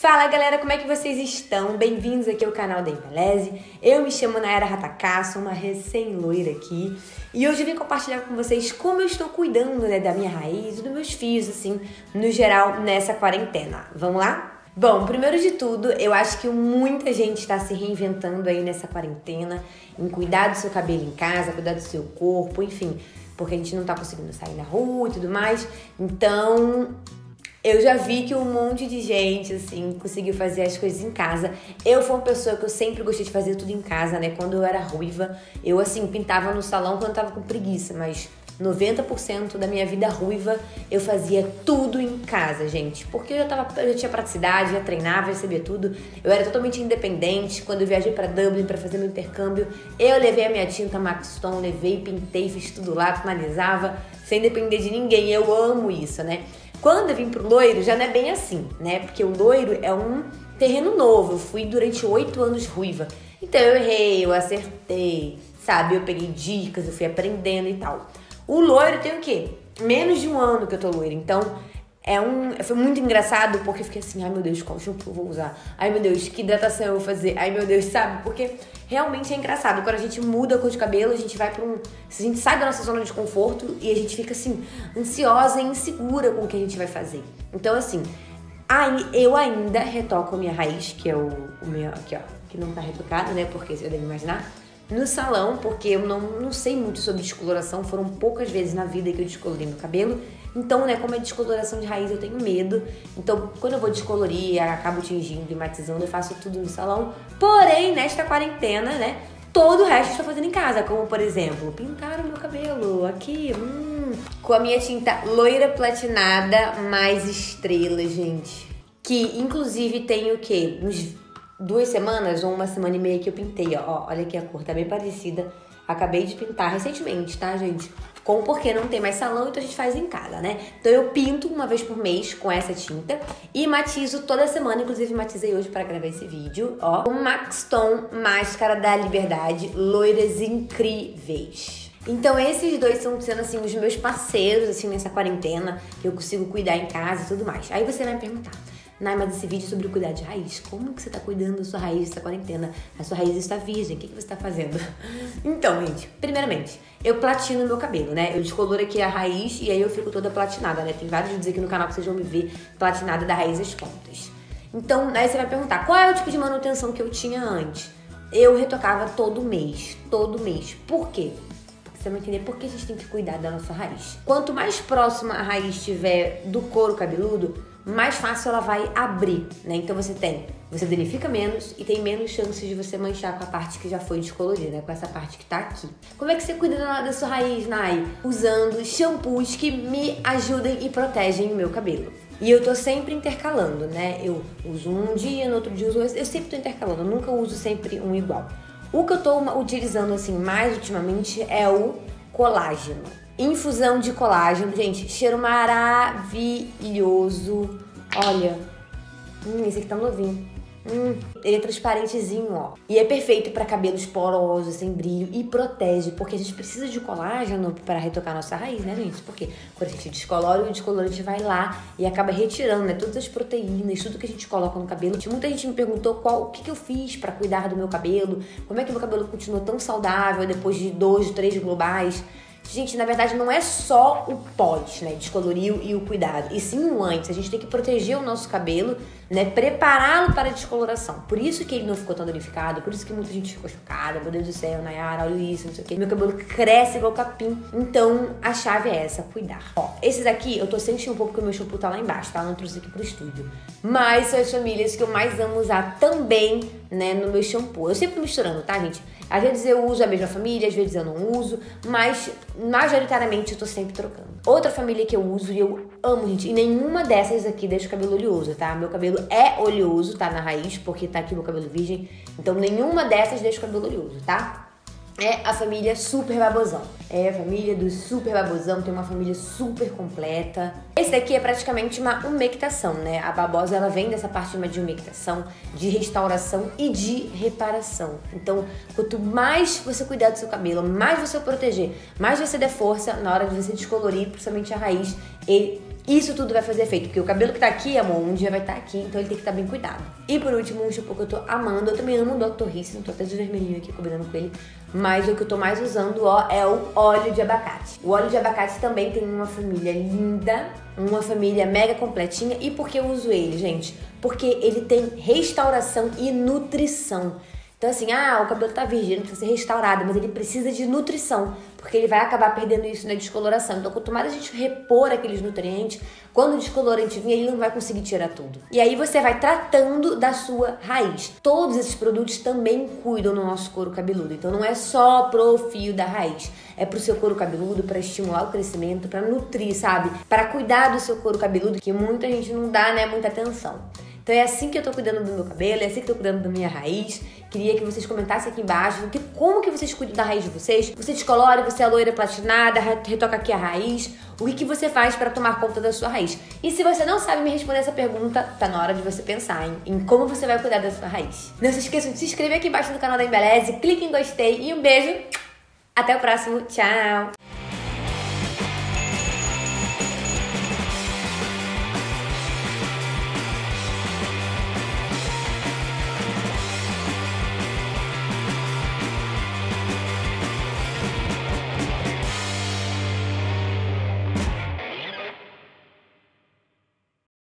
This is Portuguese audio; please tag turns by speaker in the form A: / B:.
A: Fala galera, como é que vocês estão? Bem-vindos aqui ao canal da Embeleze. Eu me chamo Nayara Ratacá, sou uma recém-loira aqui. E hoje eu vim compartilhar com vocês como eu estou cuidando né, da minha raiz e dos meus fios, assim, no geral, nessa quarentena. Vamos lá? Bom, primeiro de tudo, eu acho que muita gente está se reinventando aí nessa quarentena, em cuidar do seu cabelo em casa, cuidar do seu corpo, enfim, porque a gente não tá conseguindo sair na rua e tudo mais. Então, eu já vi que um monte de gente, assim, conseguiu fazer as coisas em casa. Eu fui uma pessoa que eu sempre gostei de fazer tudo em casa, né? Quando eu era ruiva, eu, assim, pintava no salão quando eu tava com preguiça, mas 90% da minha vida ruiva eu fazia tudo em casa, gente. Porque eu já, tava, eu já tinha praticidade, já treinava, sabia tudo. Eu era totalmente independente. Quando eu viajei para Dublin para fazer meu intercâmbio, eu levei a minha tinta Max Stone, levei, pintei, fiz tudo lá, finalizava, sem depender de ninguém. Eu amo isso, né? Quando eu vim pro loiro, já não é bem assim, né? Porque o loiro é um terreno novo. Eu fui durante oito anos ruiva. Então eu errei, eu acertei, sabe? Eu peguei dicas, eu fui aprendendo e tal. O loiro tem o quê? Menos de um ano que eu tô loiro. Então é um, foi muito engraçado porque fiquei assim, ai meu Deus, qual shampoo eu vou usar? Ai meu Deus, que hidratação eu vou fazer? Ai meu Deus, sabe? Porque realmente é engraçado. Quando a gente muda a cor de cabelo, a gente vai pra um. A gente sai da nossa zona de conforto e a gente fica assim, ansiosa e insegura com o que a gente vai fazer. Então, assim, aí eu ainda retoco a minha raiz, que é o, o meu. Aqui, ó, que não tá retocado, né? Porque você deve imaginar no salão, porque eu não, não sei muito sobre descoloração, foram poucas vezes na vida que eu descolorei meu cabelo. Então, né, como é descoloração de raiz, eu tenho medo. Então, quando eu vou descolorir, acabo tingindo e matizando, eu faço tudo no salão. Porém, nesta quarentena, né, todo o resto eu estou fazendo em casa. Como, por exemplo, pintar o meu cabelo aqui, hum, com a minha tinta loira platinada mais estrela, gente. Que, inclusive, tem o quê? Uns duas semanas ou uma semana e meia que eu pintei, ó. Olha aqui a cor, tá bem parecida. Acabei de pintar recentemente, tá, gente? Com porque não tem mais salão, então a gente faz em casa, né? Então eu pinto uma vez por mês com essa tinta e matizo toda semana, inclusive matizei hoje para gravar esse vídeo, ó. O Max Tone Máscara da Liberdade, loiras incríveis. Então esses dois estão sendo assim os meus parceiros assim nessa quarentena, que eu consigo cuidar em casa e tudo mais. Aí você vai me perguntar: Naima, desse vídeo sobre cuidar de raiz. Como que você está cuidando da sua raiz nessa quarentena? A sua raiz está virgem, o que, que você está fazendo? Então, gente, primeiramente, eu platino meu cabelo, né? Eu descoloro aqui a raiz e aí eu fico toda platinada, né? Tem vários vídeos aqui no canal que vocês vão me ver platinada da raiz às pontas. Então, aí você vai perguntar, qual é o tipo de manutenção que eu tinha antes? Eu retocava todo mês, todo mês. Por quê? Você vai entender por que a gente tem que cuidar da nossa raiz. Quanto mais próxima a raiz estiver do couro cabeludo, mais fácil ela vai abrir, né? Então você tem, você danifica menos e tem menos chances de você manchar com a parte que já foi descolorida, né? Com essa parte que tá aqui. Como é que você cuida da sua raiz, Nai? Usando shampoos que me ajudem e protegem o meu cabelo. E eu tô sempre intercalando, né? Eu uso um dia, no outro dia uso outro. Eu sempre tô intercalando, eu nunca uso sempre um igual. O que eu tô utilizando assim mais ultimamente é o colágeno infusão de colágeno. Gente, cheiro maravilhoso. Olha, hum, esse aqui tá novinho. Hum, ele é transparentezinho, ó. E é perfeito para cabelos porosos, sem brilho e protege, porque a gente precisa de colágeno para retocar nossa raiz, né, gente? Porque quando a gente descolora, o descolorante vai lá e acaba retirando, né, todas as proteínas, tudo que a gente coloca no cabelo. Muita gente me perguntou qual, o que, que eu fiz para cuidar do meu cabelo, como é que meu cabelo continua tão saudável depois de dois, três globais. Gente, na verdade não é só o pós, né? Descolorir e o cuidado, e sim o antes. A gente tem que proteger o nosso cabelo, né? Prepará-lo para a descoloração. Por isso que ele não ficou tão danificado, por isso que muita gente ficou chocada. Meu Deus do céu, Nayara, olha isso, não sei o quê. Meu cabelo cresce igual capim. Então a chave é essa, cuidar. Ó, esses aqui eu tô sentindo um pouco que o meu shampoo tá lá embaixo, tá? Eu não trouxe aqui pro estúdio. Mas são as famílias que eu mais amo usar também, né? No meu shampoo. Eu sempre misturando, tá, gente? Às vezes eu uso a mesma família, às vezes eu não uso, mas majoritariamente eu tô sempre trocando. Outra família que eu uso e eu amo, gente, e nenhuma dessas aqui deixa o cabelo oleoso, tá? Meu cabelo é oleoso, tá? Na raiz, porque tá aqui meu cabelo virgem. Então nenhuma dessas deixa o cabelo oleoso, tá? é a família Super Babosão. É a família do Super Babosão, tem uma família super completa. Esse daqui é praticamente uma umectação, né? A babosa ela vem dessa parte de umectação, de restauração e de reparação. Então, quanto mais você cuidar do seu cabelo, mais você proteger, mais você der força na hora de você descolorir, principalmente a raiz, ele isso tudo vai fazer efeito. Porque o cabelo que tá aqui, amor, um dia vai estar tá aqui, então ele tem que estar tá bem cuidado. E por último, um shampoo que eu tô amando, eu também amo o Dr. Rice, tô até de vermelhinho aqui combinando com ele. Mas o que eu tô mais usando, ó, é o óleo de abacate. O óleo de abacate também tem uma família linda, uma família mega completinha. E por que eu uso ele, gente? Porque ele tem restauração e nutrição. Então, assim, ah, o cabelo tá virgem, precisa ser restaurado, mas ele precisa de nutrição, porque ele vai acabar perdendo isso na descoloração. Então, quanto mais a gente repor aqueles nutrientes, quando o descolorante vir, ele não vai conseguir tirar tudo. E aí você vai tratando da sua raiz. Todos esses produtos também cuidam do nosso couro cabeludo. Então, não é só pro fio da raiz, é pro seu couro cabeludo, para estimular o crescimento, para nutrir, sabe? Para cuidar do seu couro cabeludo, que muita gente não dá, né, muita atenção. Então é assim que eu tô cuidando do meu cabelo, é assim que eu tô cuidando da minha raiz. Queria que vocês comentassem aqui embaixo que, como que vocês cuidam da raiz de vocês. Você descolore, você é loira platinada, retoca aqui a raiz. O que, que você faz para tomar conta da sua raiz? E se você não sabe me responder essa pergunta, tá na hora de você pensar em, em como você vai cuidar da sua raiz. Não se esqueçam de se inscrever aqui embaixo no canal da Embeleze, clique em gostei e um beijo. Até o próximo. Tchau!